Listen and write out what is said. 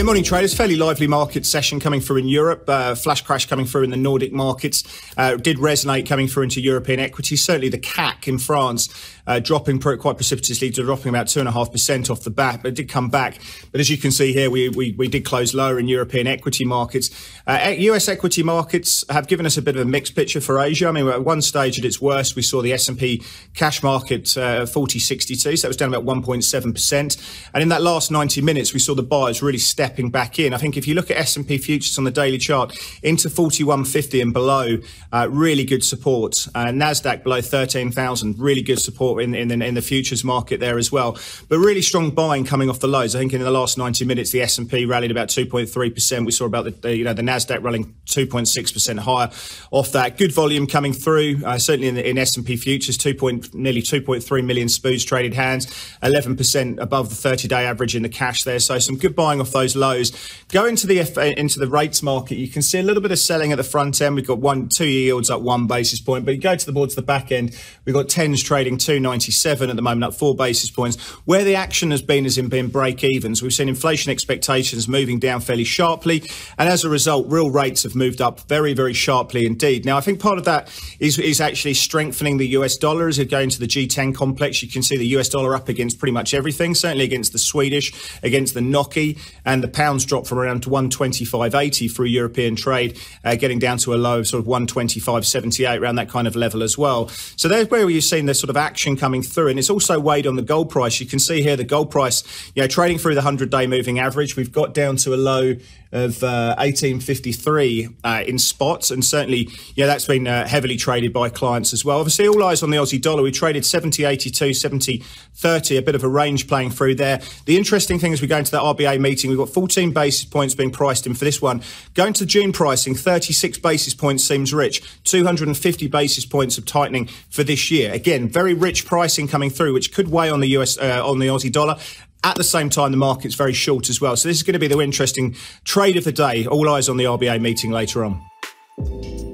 Yeah, morning traders. Fairly lively market session coming through in Europe. Uh, flash crash coming through in the Nordic markets. Uh, did resonate coming through into European equities. Certainly the CAC in France uh, dropping quite precipitously, dropping about two and a half percent off the bat, but it did come back. But as you can see here, we we, we did close lower in European equity markets. US uh, equity markets have given us a bit of a mixed picture for Asia. I mean, at one stage at its worst, we saw the S&P cash market uh, 4062, so that was down about 1.7 percent. And in that last 90 minutes, we saw the buyers really stepping back in. I think if you look at S&P futures on the daily chart into 4150 and below, uh, really good support. Uh, Nasdaq below 13,000, really good support in, in the, in the futures market there as well. But really strong buying coming off the lows. I think in the last 90 minutes, the S&P rallied about 2.3 percent. We saw about the, the, you know the Nasdaq running 2.6 percent higher off that. Good volume coming through. Uh, certainly in, in S&P futures, 2. Point, nearly 2.3 million SPOOs traded hands, 11 percent above the 30-day average in the cash there. So some good buying off those lows. Go into the uh, into the rates market, you can see a little bit of selling at the front end. We've got one two yields up one basis point, but you go to the board to the back end, we've got tens trading 297 at the moment, up four basis points. Where the action has been has in been break evens. We've seen inflation expectations moving down fairly sharply, and as a result, real rates have moved up very very sharply indeed. Now I think part of that is is actually strengthening the US dollar as it goes into the G10 complex. You can see the US dollar up against pretty much everything, certainly against the Swedish, against the NOK, and the pounds dropped from around 125.80 for a European trade, uh, getting down to a low of sort of 125.78, around that kind of level as well. So there's where you've seen this sort of action coming through. And it's also weighed on the gold price. You can see here the gold price, you know, trading through the 100 day moving average. We've got down to a low of uh, 1853 uh, in spots, and certainly, yeah, that's been uh, heavily traded by clients as well. Obviously, all eyes on the Aussie dollar. We traded 70, 82, 70, 30, a bit of a range playing through there. The interesting thing as we go into that RBA meeting, we've got 14 basis points being priced in for this one. Going to June pricing, 36 basis points seems rich. 250 basis points of tightening for this year. Again, very rich pricing coming through, which could weigh on the US uh, on the Aussie dollar. At the same time, the market's very short as well. So this is going to be the interesting trade of the day. All eyes on the RBA meeting later on.